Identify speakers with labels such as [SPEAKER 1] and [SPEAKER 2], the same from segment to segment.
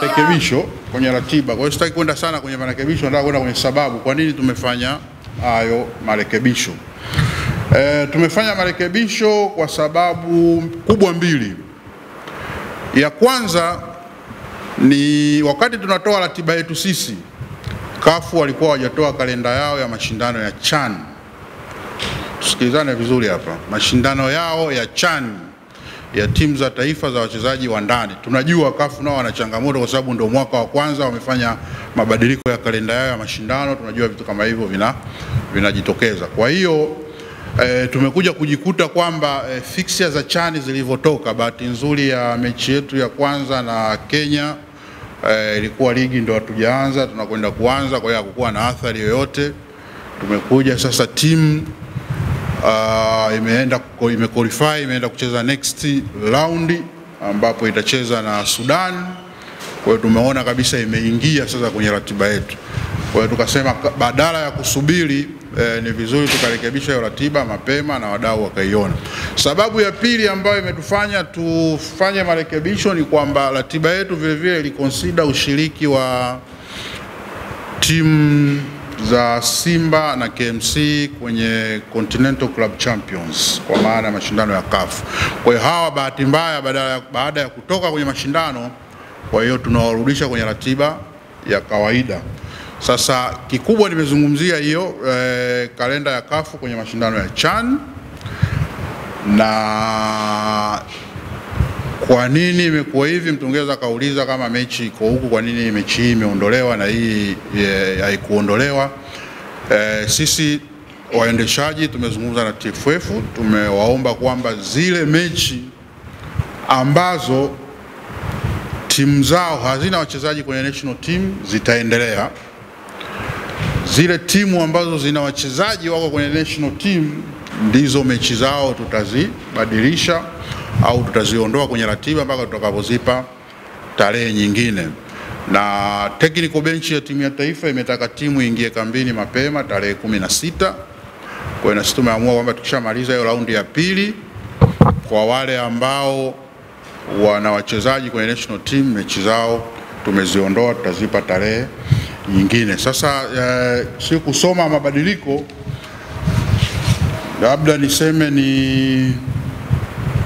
[SPEAKER 1] Marekebisho kwenye ratiba. Kwa hiyo sitaki kwenda sana kwenye marekebisho, nataka kwenda kwenye sababu kwa nini tumefanya hayo marekebisho. E, tumefanya marekebisho kwa sababu kubwa mbili. Ya kwanza ni wakati tunatoa ratiba yetu sisi, kafu walikuwa hawajatoa kalenda yao ya mashindano ya CHAN. Tusikilizane vizuri hapa, mashindano yao ya CHAN ya timu za taifa za wachezaji wa ndani. Tunajua kafu nao wana changamoto kwa sababu ndio mwaka wa kwanza wamefanya mabadiliko ya kalenda yao ya mashindano. Tunajua vitu kama hivyo vina vinajitokeza. Kwa hiyo e, tumekuja kujikuta kwamba e, fixture za chani zilivyotoka, bahati nzuri ya mechi yetu ya kwanza na Kenya e, ilikuwa ligi ndio hatujaanza, tunakwenda kuanza, kwa hiyo hakukuwa na athari yoyote. Tumekuja sasa timu uh, imeenda imequalify imeenda kucheza next round ambapo itacheza na Sudan. Kwa hiyo tumeona kabisa imeingia sasa kwenye ratiba yetu. Kwa hiyo tukasema badala ya kusubiri eh, ni vizuri tukarekebisha hiyo ratiba mapema na wadau wakaiona. Sababu ya pili ambayo imetufanya tufanye marekebisho ni kwamba ratiba yetu vile vile ilikonsida ushiriki wa timu za Simba na KMC kwenye Continental Club Champions kwa maana ya mashindano ya CAF. Kwa hiyo hawa bahati mbaya baada ya, kutoka kwenye mashindano, kwa hiyo tunawarudisha kwenye ratiba ya kawaida. Sasa kikubwa nimezungumzia hiyo e, kalenda ya kafu kwenye mashindano ya CHAN na kwa nini imekuwa hivi? Mtu ungeweza kauliza kama mechi iko huku, kwa nini mechi hii imeondolewa na hii eh, haikuondolewa? E, sisi waendeshaji tumezungumza na TFF, tumewaomba kwamba zile mechi ambazo timu zao hazina wachezaji kwenye national team zitaendelea. Zile timu ambazo zina wachezaji wako kwenye national team ndizo mechi zao tutazibadilisha au tutaziondoa kwenye ratiba mpaka tutakapozipa tarehe nyingine. Na technical bench ya timu ya taifa imetaka timu ingie kambini mapema tarehe kumi na sita. Kwa hiyo nasi tumeamua kwamba tukishamaliza hiyo raundi ya pili, kwa wale ambao wana wachezaji kwenye national team mechi zao tumeziondoa, tutazipa tarehe nyingine. Sasa eh, si kusoma mabadiliko, labda niseme ni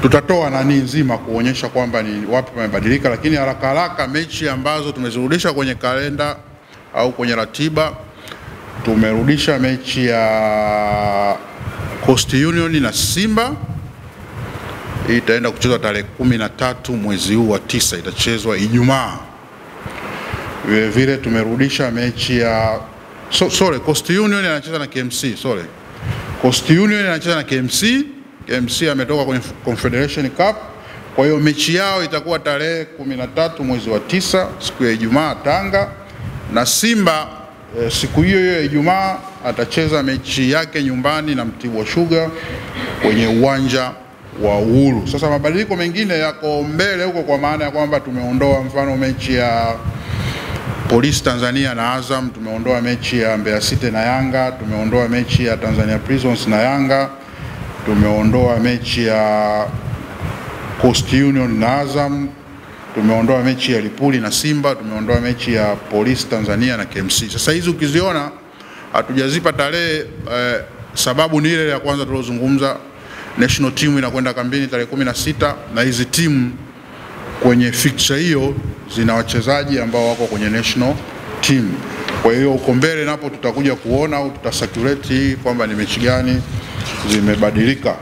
[SPEAKER 1] tutatoa nani nzima kuonyesha kwamba ni wapi pamebadilika, lakini haraka haraka mechi ambazo tumezirudisha kwenye kalenda au kwenye ratiba, tumerudisha mechi ya Coast Union na Simba. Hii itaenda kuchezwa tarehe kumi na tatu mwezi huu wa tisa, itachezwa Ijumaa. Vile vile tumerudisha mechi ya so, sorry, Coast Union anacheza na KMC, sorry. Coast Union anacheza na KMC. KMC ametoka kwenye Confederation Cup. Kwa hiyo mechi yao itakuwa tarehe 13 mwezi wa tisa siku ya Ijumaa Tanga, na Simba e, siku hiyo hiyo ya Ijumaa atacheza mechi yake nyumbani na Mtibwa Sugar kwenye uwanja wa Uhuru. Sasa mabadiliko mengine yako mbele huko, kwa maana ya kwamba tumeondoa mfano mechi ya Polisi Tanzania na Azam, tumeondoa mechi ya Mbeya City na Yanga, tumeondoa mechi ya Tanzania Prisons na Yanga, tumeondoa mechi ya Coast Union na Azam, tumeondoa mechi ya Lipuli na Simba, tumeondoa mechi ya Polisi Tanzania na KMC. Sasa hizi ukiziona hatujazipa tarehe eh, sababu ni ile ya kwanza tuliozungumza, national team inakwenda kambini tarehe kumi na sita na hizi timu kwenye fixture hiyo zina wachezaji ambao wako kwenye national team. Kwa hiyo uko mbele napo tutakuja kuona au tutasacculate hii kwamba ni mechi gani zimebadilika.